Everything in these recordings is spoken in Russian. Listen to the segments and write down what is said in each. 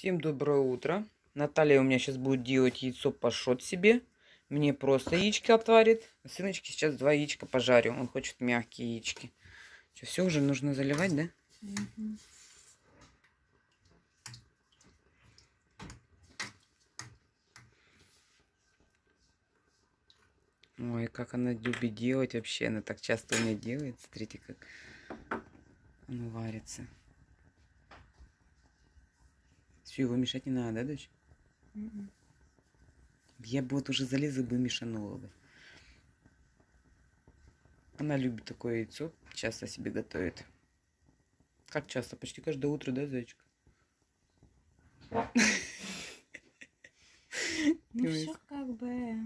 Всем доброе утро. Наталья у меня сейчас будет делать яйцо пашот себе. Мне просто яички отварит. Сыночке сейчас два яичка пожарю. Он хочет мягкие яички. Что, все уже нужно заливать, да? Ой, как она любит делать вообще. Она так часто у меня делает. Смотрите, как оно варится. Все, его мешать не надо, да, дочь? Я бы вот уже залезла бы и мешанула бы. Она любит такое яйцо, часто себе готовит. Как часто? Почти каждое утро, да, зайчик? Ну все как бы.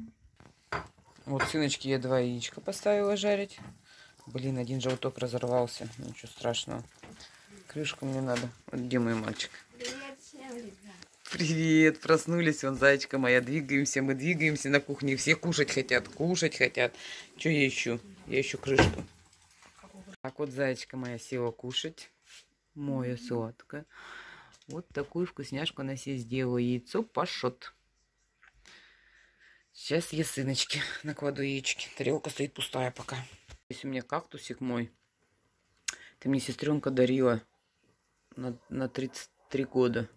Вот сыночки я два яичка поставила жарить. Блин, один желток разорвался. Ничего страшного. Крышку мне надо. Вот где мой мальчик? Привет проснулись, он зайчка моя, двигаемся, мы двигаемся на кухне, все кушать хотят, кушать хотят. Что я ищу? Я ищу крышку. Так вот, зайчка моя села кушать, моя сладкая. Вот такую вкусняшку она себе сделала, яйцо пашот. Сейчас я сыночки накладу яички, тарелка стоит пустая пока. Здесь у меня кактусик мой. Ты мне сестренка дарила на, на 33 года.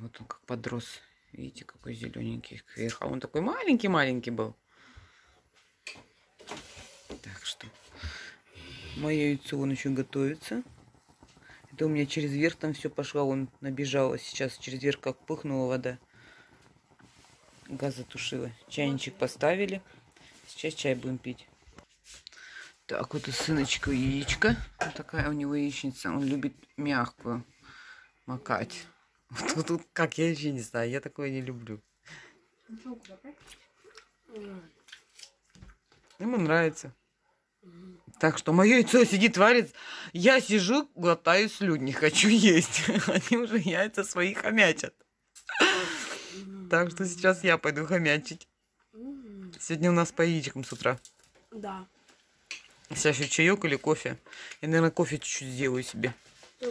Вот он как подрос. Видите, какой зелененький кверху. А он такой маленький-маленький был. Так что мое яйцо он еще готовится. Это у меня через верх там все пошло. Он набежал. Сейчас через верх как пыхнула вода. Газ затушила. Чайничек поставили. Сейчас чай будем пить. Так, вот у сыночка яичко. Вот такая у него яичница. Он любит мягкую макать. Вот тут как, я вообще не знаю. Я такое не люблю. Ему нравится. Так что мое яйцо сидит, варит. Я сижу, глотаю слюдни, хочу есть. Они уже яйца свои хомячат. Так что сейчас я пойду хомячить. Сегодня у нас по яичкам с утра. Да. Сейчас еще чаек или кофе. Я, наверное, кофе чуть-чуть сделаю себе. Ты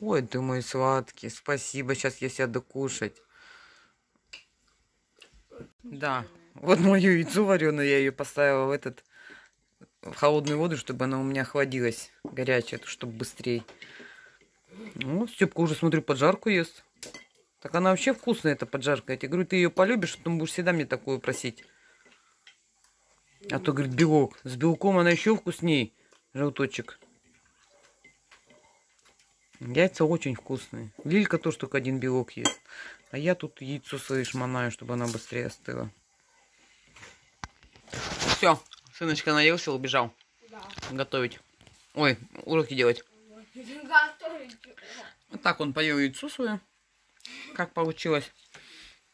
Ой, ты мой сладкий. Спасибо. Сейчас я сяду кушать. Да. Вот мою яйцо вареное, я ее поставила в этот в холодную воду, чтобы она у меня охладилась. Горячая, чтобы быстрее. Ну, Степка уже, смотрю, поджарку ест. Так она вообще вкусная, эта поджарка. Я тебе говорю, ты ее полюбишь, потом будешь всегда мне такую просить. А то, говорит, белок. С белком она еще вкусней, желточек. Яйца очень вкусные. Лилька тоже только один белок ест. А я тут яйцо свое шмонаю, чтобы она быстрее остыла. Все, сыночка наелся, убежал Да. готовить. Ой, уроки делать. Готовить. Вот так он поел яйцо свое. Как получилось.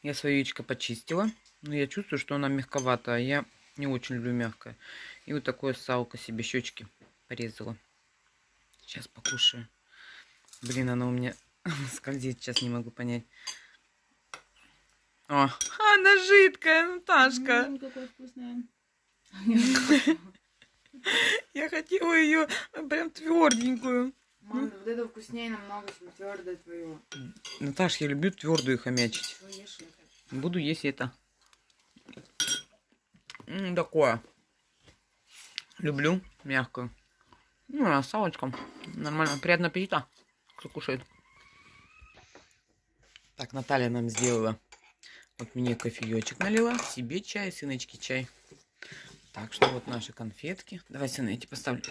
Я свое яичко почистила. Но я чувствую, что она мягковата, а я не очень люблю мягкое. И вот такое салко себе щечки порезала. Сейчас покушаю. Блин, она у меня скользит, сейчас не могу понять. О, она жидкая, Наташка. М, какое вкусное. Я хотела ее прям тверденькую. Мам, вот это вкуснее намного, чем твердое твое. Наташ, я люблю твердую хомячить. Буду есть это. М, такое. Люблю мягкую. Ну, а салочком. Нормально. Приятного аппетита. Кто кушает. Так, Наталья нам сделала. Вот мне кофеечек налила. Себе чай, сыночки чай. Так что вот наши конфетки. Давай, сына, я поставлю.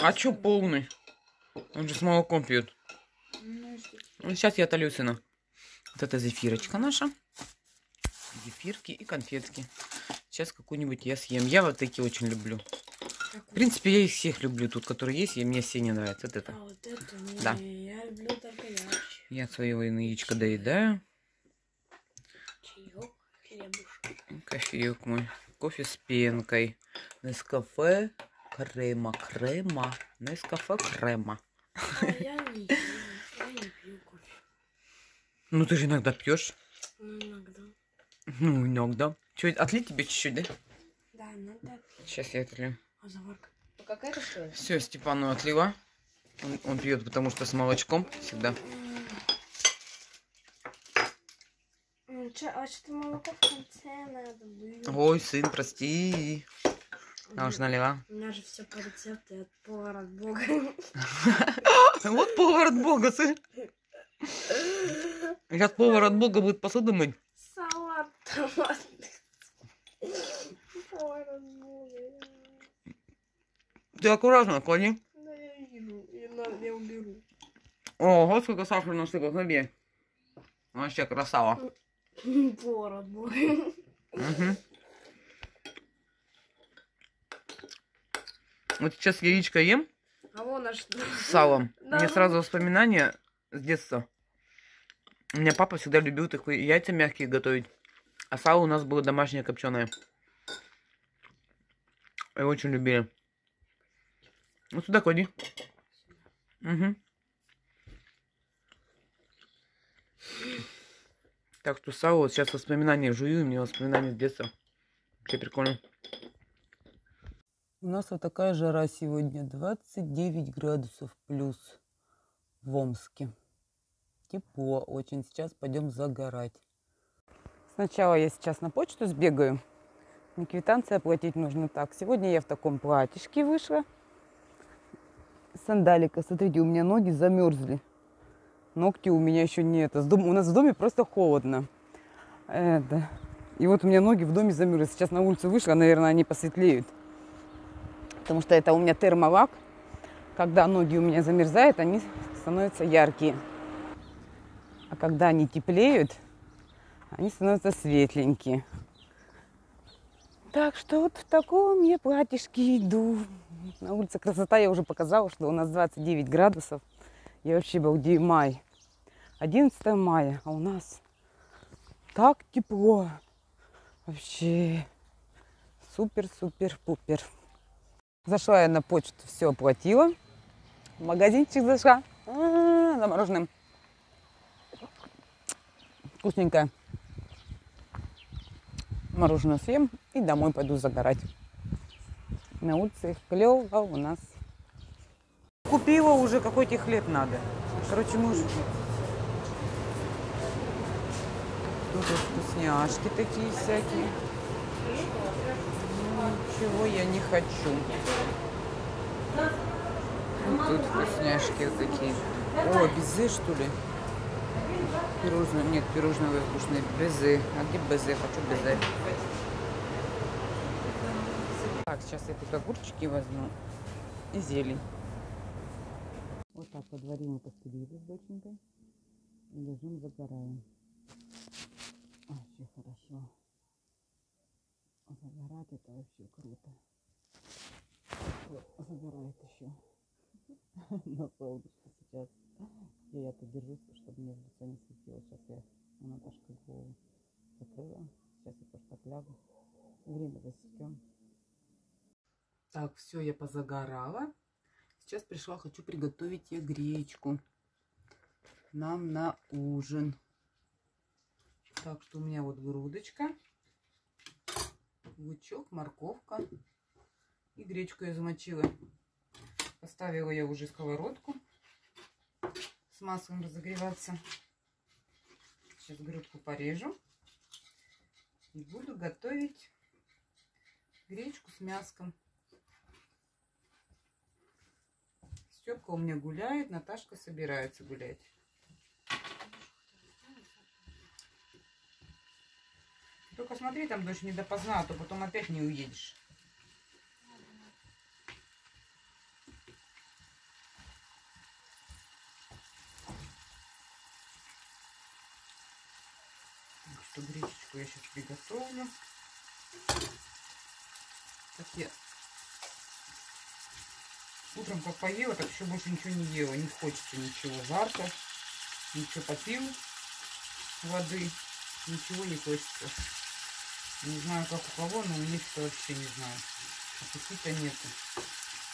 А чё полный? Он же с молоком пьет. Ну, сейчас я отолью сына. Вот это зефирочка наша. Зефирки и конфетки. Сейчас какую-нибудь я съем. Я вот такие очень люблю. В принципе, я их всех люблю. Тут, которые есть, и мне все не нравятся. Вот А это. вот это не, Да. я люблю только ярче. Я своего яичко доедаю. Чаек, хлебушек. Кофеек мой. Кофе с пенкой. Нескафе крема. Крема. Нескафе крема. А я не я не пью кофе. Ну, ты же иногда пьешь. Ну, Иногда. Ну, иногда. Че, отлить тебе чуть-чуть, да? Да, надо. Сейчас я отлью. А заварка? Ну, какая-то что ли? Все, Степану отлила. Он, он пьет, потому что с молочком всегда. А что-то молоко в конце надо было. Ой, сын, прости. Я уж налила. У меня же все по рецепту от повара от бога. Вот повар от бога, сын. Сейчас повар от бога будет посуду мыть. Салат томатный. Повар от бога. Ты аккуратно клади. Да я вижу. Я, на- я уберу. О, вот сколько сахара насыпал, смотри. Вообще красава. От бога. Мгм. Вот сейчас яичко ем А вон наш... с салом. Да, Мне сразу воспоминания с детства. У меня папа всегда любил такие яйца мягкие готовить. А сало у нас было домашнее копченое. И очень любили. Ну сюда клади. Угу. Так что сало, вот сейчас воспоминания жую, и мне воспоминания с детства. Вообще прикольно. У нас вот такая жара сегодня. 29 градусов плюс в Омске. Тепло очень. Сейчас пойдем загорать. Сначала я сейчас на почту сбегаю. Не квитанция оплатить нужно так. Сегодня я в таком платьишке вышла. Сандалика. Смотрите, у меня ноги замерзли. Ногти у меня еще нет. У нас в доме просто холодно. Это. И вот у меня ноги в доме замерзли. Сейчас на улицу вышла, наверное, они посветлеют. Потому что это у меня термолак. Когда ноги у меня замерзают, они становятся яркие. А когда они теплеют, они становятся светленькие. Так что вот в таком я платьишке иду. На улице красота я уже показала, что у нас 29 градусов. Я вообще балдею май. 11 мая, а у нас так тепло. Вообще супер-супер-пупер. Зашла я на почту, все оплатила. В магазинчик зашла. А, За мороженым. Вкусненькое. Мороженое съем и домой пойду загорать. На улице клево у нас. Купила уже, какой тебе хлеб надо. Короче, мы уже... Тут вкусняшки такие всякие. Ничего я не хочу. Вот тут вкусняшки вот такие. О, безе, что ли? Пирожные, нет, пирожные воздушные, безе. А где безе? Хочу безе. Так, сейчас я тут огурчики возьму и зелень. Вот так во дворе мы постелили с доченькой. И лежим, загораем. Вообще хорошо. Загорать это вообще круто. Загорает еще. На солнышко сейчас. Я это держусь, чтобы мне в лицо не светило. Сейчас я Наташка голову закрыла. Сейчас я просто так лягу. Время засекем. Так, все, я позагорала. Сейчас пришла, хочу приготовить я гречку. Нам на ужин. Так что у меня вот грудочка, лучок, морковка и гречку я замочила. Поставила я уже сковородку с маслом разогреваться. Сейчас грудку порежу и буду готовить гречку с мяском. Степка у меня гуляет, Наташка собирается гулять. Только смотри, там дочь не допоздна, а то потом опять не уедешь. Так что гречечку я сейчас приготовлю. Так я утром как поела, так еще больше ничего не ела. Не хочется ничего. Жарко. Ничего попил воды. Ничего не хочется. Не знаю, как у кого, но у меня что вообще не знаю. Аппетита нету.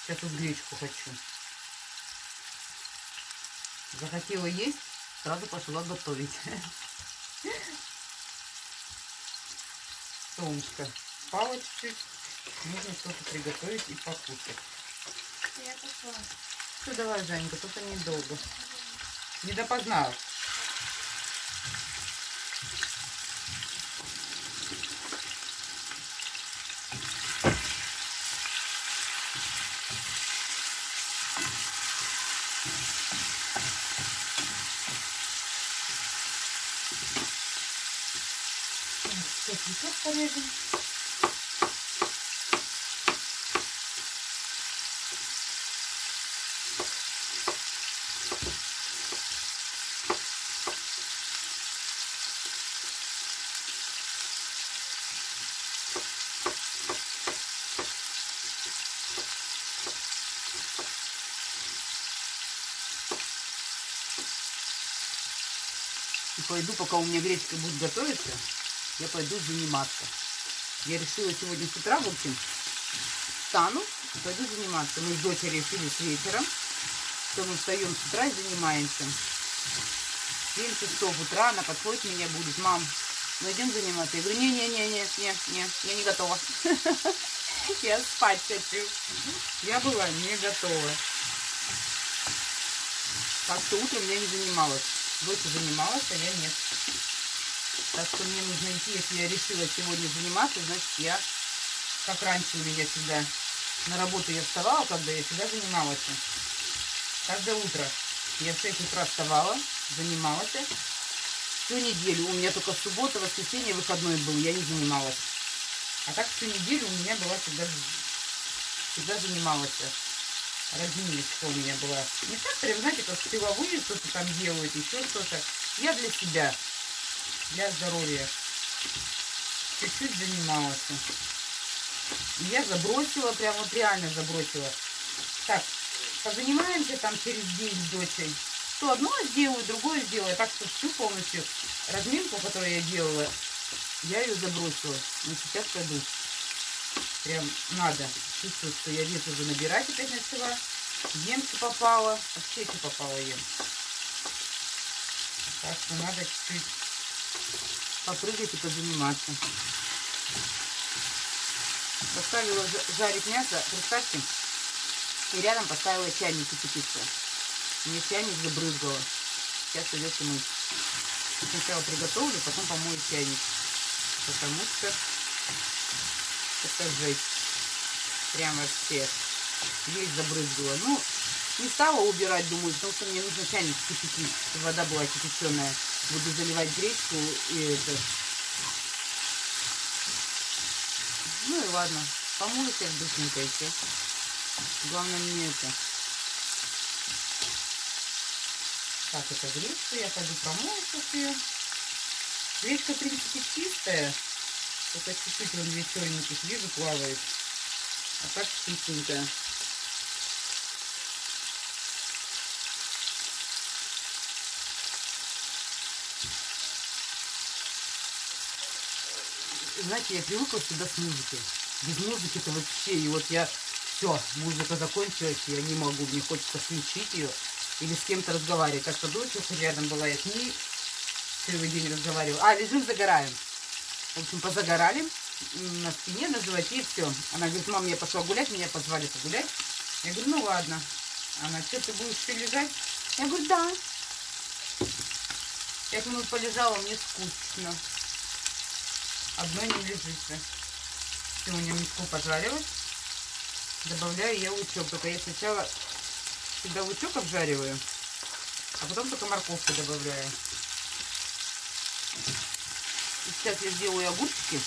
Сейчас вот гречку хочу. Захотела есть, сразу пошла готовить. Солнышко спало чуть-чуть. Нужно что-то приготовить и покушать. Я пошла. Все, давай, Жанька, только недолго. Не допоздна. Так, цветок порежем. Пойду, пока у меня гречка будет готовиться, я пойду заниматься. Я решила сегодня с утра, в общем, встану и пойду заниматься. Мы с дочерью решили с вечера, что мы встаем с утра и занимаемся. В 7 часов утра она подходит меня будет, мам, мы идем заниматься. Я говорю, не-не-не-не-не-не, я не готова. Я спать хочу. Я была не готова. Так что утром я не занималась. Дочь занималась, а я нет. Так что мне нужно идти, если я решила сегодня заниматься, значит я, как раньше у меня всегда, на работу я вставала, когда я всегда занималась. Каждое утро я в 6 утра вставала, занималась. Всю неделю, у меня только суббота, воскресенье, выходной был, я не занималась. А так всю неделю у меня была всегда, всегда занималась. Разминочка у меня была. Не так прям, знаете, как силовые что-то там делают, еще что-то. Я для себя для здоровья. Чуть-чуть занималась. И я забросила, прям вот реально забросила. Так, позанимаемся там через день с дочей. То одно сделаю, другое сделаю. Так что всю полностью разминку, которую я делала, я ее забросила. Но сейчас пойду. Прям надо. Чувствую, что я вес уже набирать опять начала. Ем, что попало. Вообще, что попало ем. Так что надо чуть-чуть попрыгать и позаниматься. Поставила жарить мясо, представьте, и рядом поставила чайник кипятиться. Мне чайник забрызгало. Сейчас придется мыть. Сначала приготовлю, потом помою чайник. Потому что это жесть. Прям вообще. Весь забрызгала. Ну, не стала убирать, думаю, потому что мне нужно чайник кипятить, вода была кипяченая. Буду заливать гречку и это. Ну и ладно. Помою сейчас быстренько и все. Главное не это. Так, это гречка. Я пойду промою сейчас ее. Гречка, в принципе, чистая. Только чуть-чуть вон две черненьких вижу плавает. А так чистенькая. знаете, я привыкла всегда с музыкой. Без музыки это вообще, и вот я, все, музыка закончилась, я не могу, мне хочется включить ее или с кем-то разговаривать. Так что дочь рядом была, я с ней целый день разговаривала. А, лежим, загораем. В общем, позагорали на спине, на животе, все. Она говорит, мам, я пошла гулять, меня позвали погулять. Я говорю, ну ладно. Она, что, ты будешь еще лежать? Я говорю, да. Пять минут полежала, мне скучно. Одной не лежится. Все, нее миску пожарилась. Добавляю я лучок. Только я сначала всегда лучок обжариваю, а потом только морковку добавляю. И сейчас я сделаю огурчики,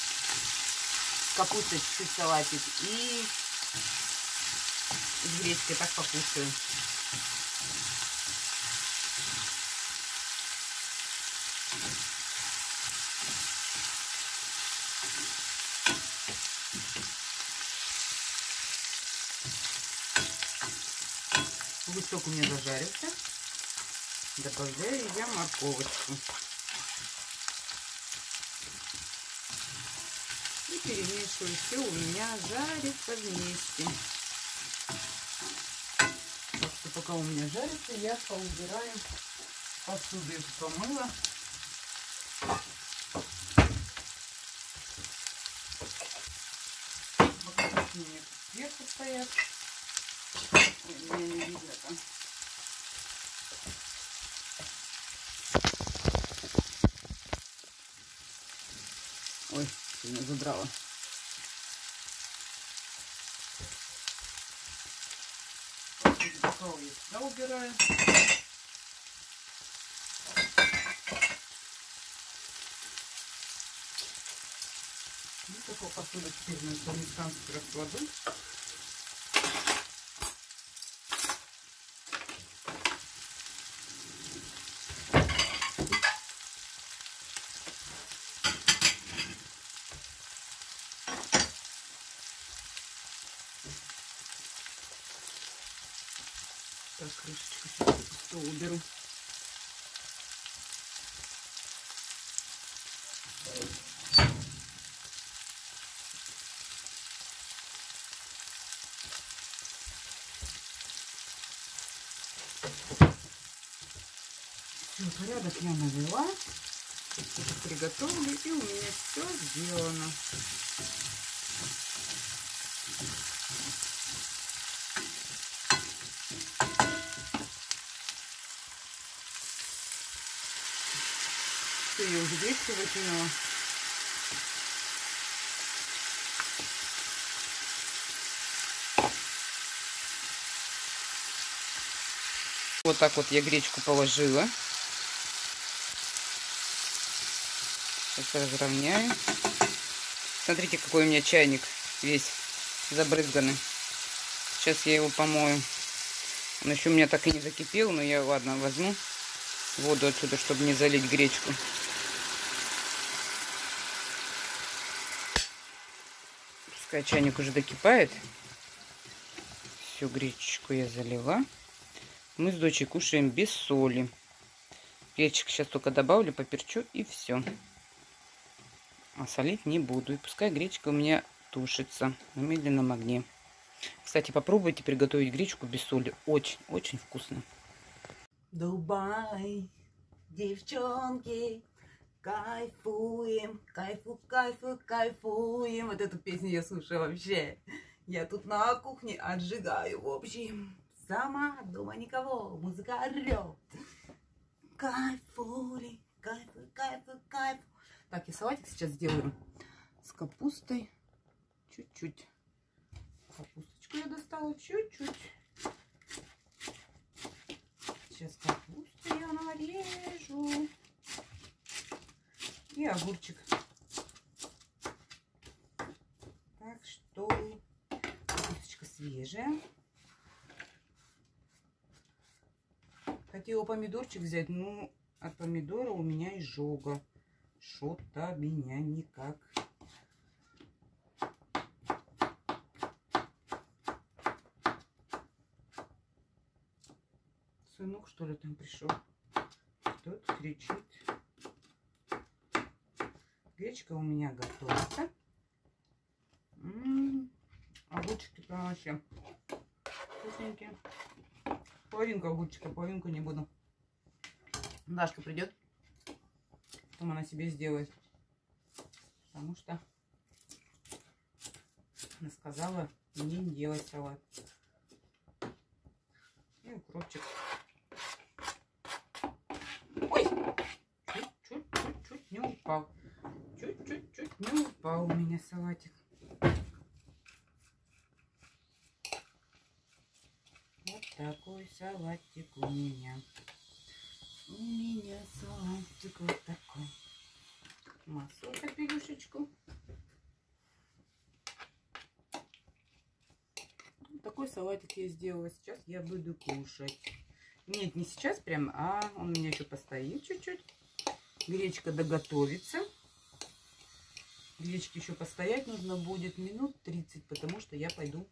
чуть-чуть салатик и с гречкой так покушаю. Лучок у меня зажарился. Добавляю я морковочку. Перемешиваю. Все у меня жарится вместе. Так что пока у меня жарится, я поубираю посуду. Я помыла. Пока у меня сверху стоят. Ой, меня не видно там. Ой, сильно задрала. Какао я сюда убираю. Ну, теперь на домиканский раскладу. Так, крышечку сейчас стол уберу. Все, порядок я навела. Сейчас приготовлю, и у меня все сделано. Все, я уже гречку выкинула. Вот так вот я гречку положила. Сейчас разровняю. Смотрите, какой у меня чайник весь забрызганный. Сейчас я его помою. Он еще у меня так и не закипел, но я, ладно, возьму воду отсюда, чтобы не залить гречку. Пускай чайник уже докипает. Всю гречечку я залила. Мы с дочей кушаем без соли. Перчик сейчас только добавлю, поперчу и все. А солить не буду. И пускай гречка у меня тушится на медленном огне. Кстати, попробуйте приготовить гречку без соли. Очень-очень вкусно. Дубай, девчонки, кайфуем, кайфу, кайфу, кайфуем. Вот эту песню я слушаю вообще. Я тут на кухне отжигаю, в общем. Сама, дома никого, музыка орет. Кайфули, кайфу, кайфу, кайфу. Так, я салатик сейчас сделаю с капустой. Чуть-чуть. Капусточку я достала чуть-чуть. Сейчас капусту я нарежу. И огурчик. Так что капусточка свежая. Хотела помидорчик взять, но от помидора у меня изжога. Что-то меня никак сынок, что ли, там пришел. Тот кричит. Гречка у меня готовится. М-м-м. Огурчики прям вообще вкусненькие. Половинку огурчика, половинку не буду. Дашка придет, потом она себе сделает. Потому что она сказала мне не делать салат. И укропчик. Ой! Чуть-чуть-чуть не упал. Чуть-чуть-чуть не упал у меня салатик. Вот такой салатик у меня. У меня салатик вот такой. Масло капелюшечку. Такой салатик я сделала. Сейчас я буду кушать. Нет, не сейчас прям, а он у меня еще постоит чуть-чуть. Гречка доготовится. Гречке еще постоять нужно будет минут 30, потому что я пойду,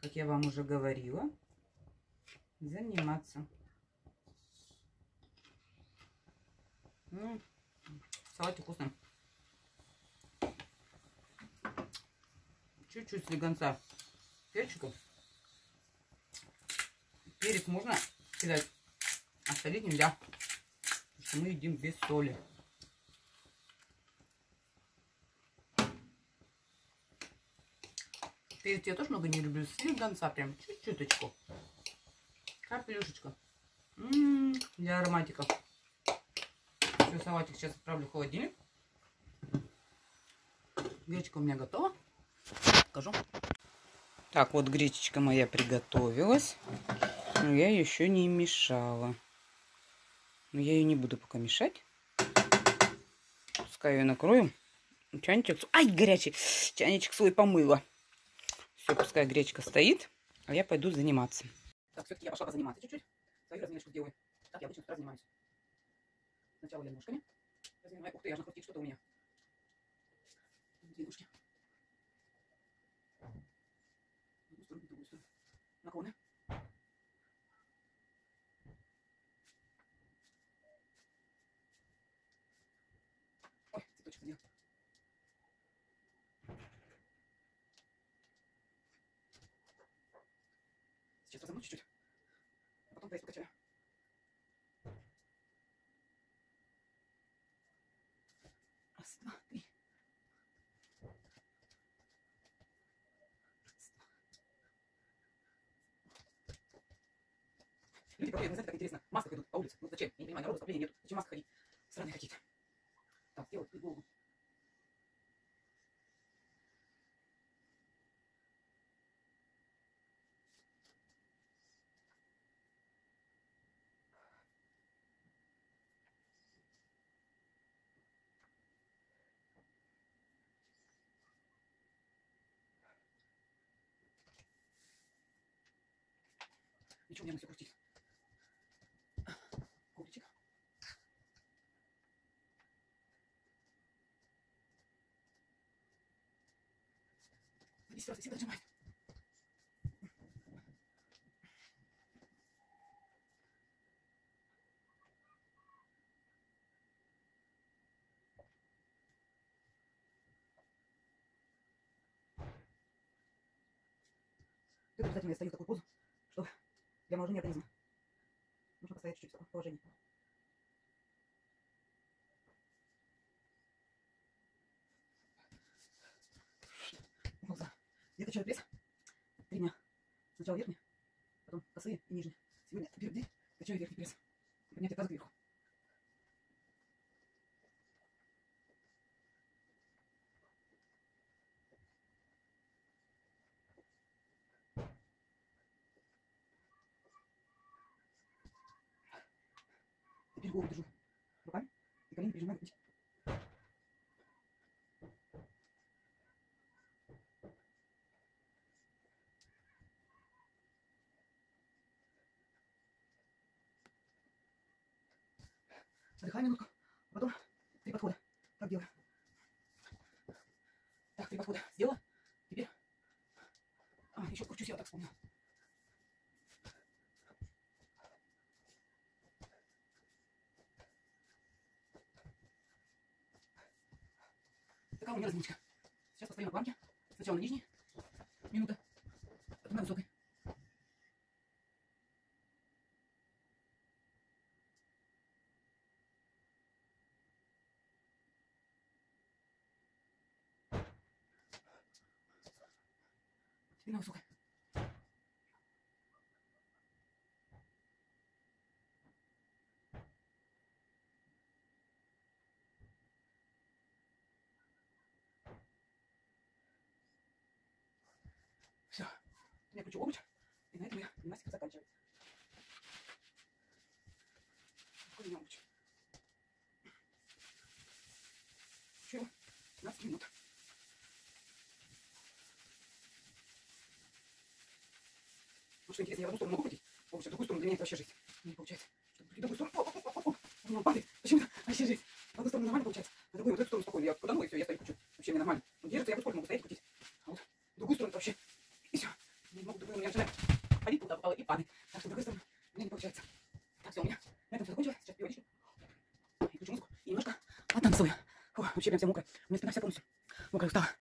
как я вам уже говорила, заниматься. М -м, салатик вкусный. Чуть-чуть слегонца перчиков. Перец можно кидать, а солить нельзя. Потому что мы едим без соли. Перец я тоже много не люблю. Слегонца прям чуть-чуточку. Капелюшечка. М, Для ароматиков. Все, салатик сейчас отправлю в холодильник. Гречка у меня готова. Покажу. Так, вот гречечка моя приготовилась. Но я ее еще не мешала. Но я ее не буду пока мешать. Пускай ее накрою. Чайничек... Ай, горячий! Чайничек свой помыла. Все, пускай гречка стоит. А я пойду заниматься. Так, все-таки я пошла позаниматься чуть-чуть. Свою разминочку сделаю. Так я обычно занимаюсь. Сначала я ножками. разминаю. Ух ты, аж нахрустит что-то у меня. Две ножки. Одну сторону, другую сторону. Наклоны. Ой, цветочек задел. Сейчас разомну чуть-чуть. А потом пресс покачаю. Раз, два, три. Раз, два. Люди, которые, знаете, так интересно, в масках идут по улице. Ну зачем? Я не понимаю, народу скопления нет. Зачем маска ходить? Странные какие-то. Так, сделать голову. Ничего, у меня все крутит. Здесь раз сильно отжимает. Тут обязательно я стою в такую позу, чтобы для омоложения организма. Нужно постоять чуть-чуть в таком положении. Я качаю пресс. Три дня. Сначала верхний, потом косые и нижние. Сегодня первый день качаю верхний пресс. Поднятие таза кверху. Теперь голову держу руками и колени прижимаю к Отдыхаю минутку, потом три подхода. Так делаю. Так, три подхода сделала. Теперь... А, еще кручусь, я так вспомнила. Такая у меня разминочка. Сейчас постоим на планке. Сначала на нижней. Минута. Потом на высокой. На высокой. Все. Я включу обруч, и на этом я гимнастика заканчивается. Какой у меня обруч? Включу 15 минут. Что, интересно, я в одну сторону могу крутить? Обруч, а в другую сторону для меня это вообще жизнь. Не получается. Чтобы крутить в другую сторону, оп, оп, оп, оп, оп. у меня он падает. Почему-то вообще жизнь. В одну сторону нормально получается, а в другую вот эту сторону спокойно. Я кудану, и все, я стою кручу. Вообще мне нормально. Он держится, я вот сколько могу стоять и крутить. А вот в другую сторону вообще. И все. Не могу, другую у меня начинает ходить туда попало и падает. Так что в другую сторону у меня не получается. Так, все, у меня на этом все закончилось. Сейчас пью водичку. И включу музыку. И немножко потанцую. Фу, вообще прям вся мокрая. У меня спина вся полностью мокрая устала.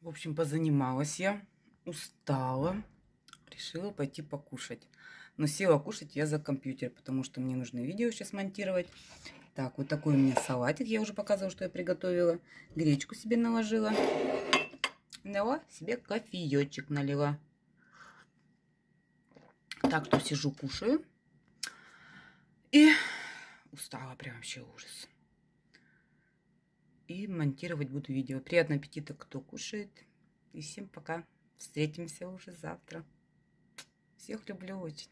В общем, позанималась я, устала, решила пойти покушать. Но села кушать я за компьютер, потому что мне нужно видео сейчас монтировать. Так, вот такой у меня салатик. Я уже показывала, что я приготовила. Гречку себе наложила. Дала себе кофеечек налила. Так, то сижу, кушаю. И устала прям вообще ужас. И монтировать буду видео. Приятного аппетита, кто кушает. И всем пока. Встретимся уже завтра. Всех люблю очень.